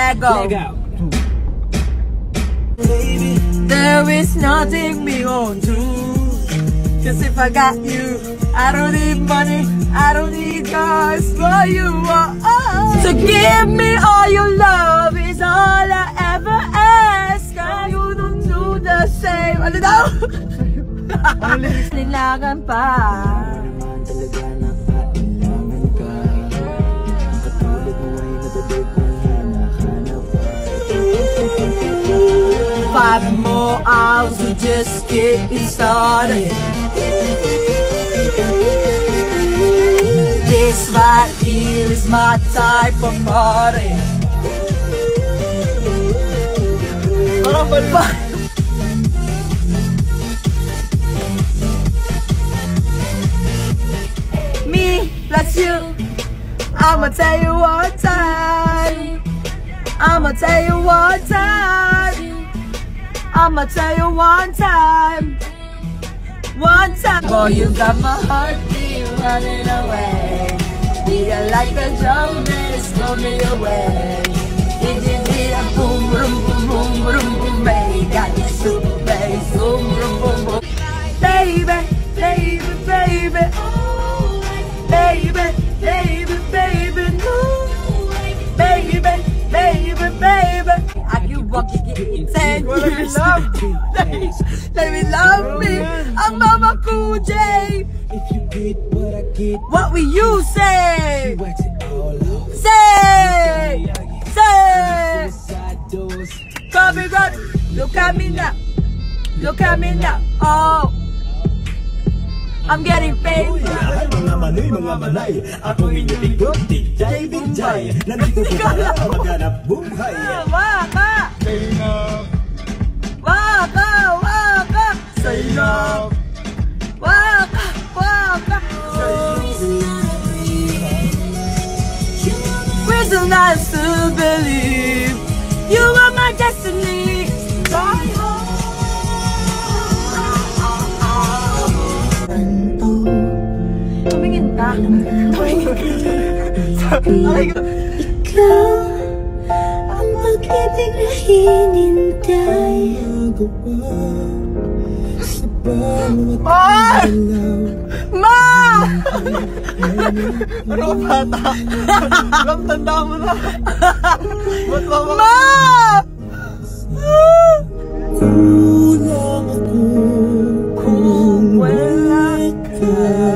Let go. Let go. There is nothing me won't do. Cause if I got you, I don't need money, I don't need cars for you. Oh, oh. So give me all your love is all I ever ask. And you don't do the same. Ano daw? Nilagan pa. Five more hours to just getting started. This right here is my type of party. Me plus you, I'ma tell you one time. I'ma tell you one time. I'ma tell you one time. One time. Boy, you got my heartbeat running away. Feel like a drum that's me away. Get ten years. Let me love me. I'm Mama Cool J. If you get what I get, What will you say? wax it all off Say, say. Doors Copy God, look at me now. Look at me now. Oh, I'm getting paid. Ay, mga manoy, mga manay Ako inyong lingkod, Big Jay, Nandito ko para maghanap buhay Waka! Waka! Love Waka! Waka! Reason not to believe you are my destiny. Tumingin ka. Tumingin ka. Ikaw ang pag-ibig na hinintay Ma! Ma! Ano ka bata? Alam, tanda mo na. Ba't ba Ma! Kulang ako kung oh, wala ka.